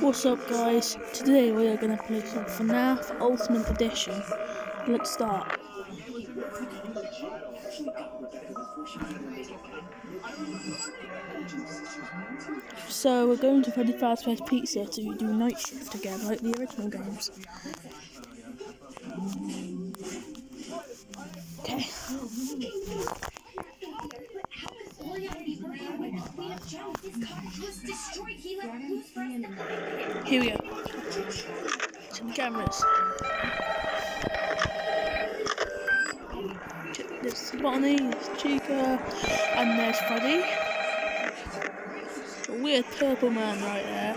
What's up guys? Today we are going to play some FNAF Ultimate Edition. Let's start. So we're going to Freddy Fazbear's Pizza to do night shift again, like the original games. Okay. Here we go. The cameras. There's Bonnie, Chica, and there's Freddy. A weird purple man right there.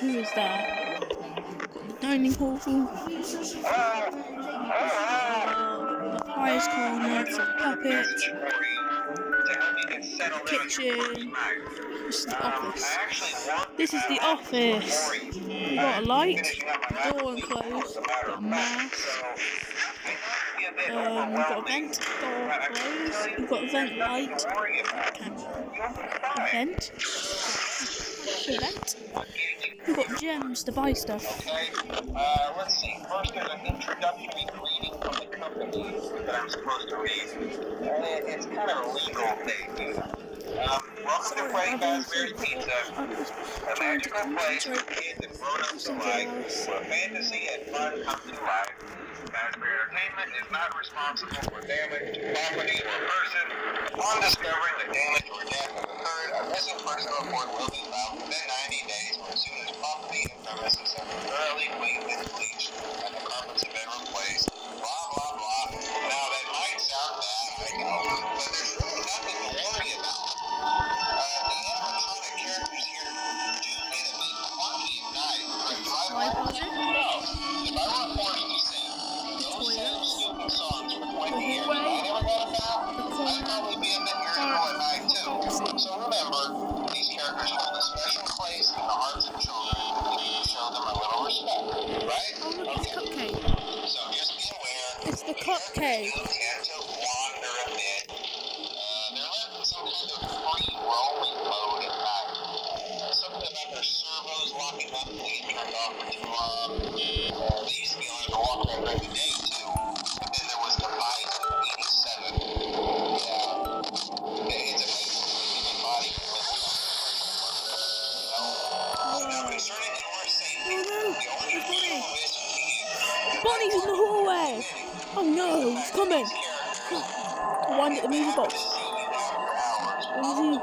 Who is that? The dining hall. The Prize Corner, it's a puppet. Kitchen. This is the office. This is the office. We've got a light, door and closed, got a mask. Um, we've got a vent, door closed. We've got a vent light, a vent, a vent. We've got gems to buy stuff. I'm supposed to read. And it, it's kind of a legal thing. Um, welcome to Freddy Fazbear's Pizza, a magical place for kids and grown-ups alike, where fantasy and fun come to life. Fazbear Entertainment is not responsible for damage to property or person. Upon discovering that damage or death has occurred, a missing person report will be filed within 90 days or as soon as property and premises have been around during the day too. But then there was the bite in 87. Yeah. It's amazing the human body can live without you know? Now concerning no, the only it's Bonnie's in the hallway. Oh no, he's coming. Wind at the music box. Now,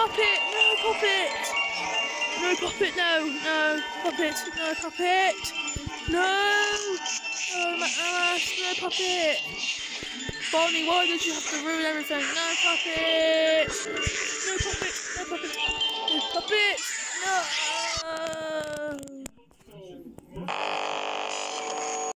No puppet! No puppet! No puppet, no, no, puppet, no puppet! No! Oh my ass, no puppet! Bonnie, why did you have to ruin everything? No puppet! No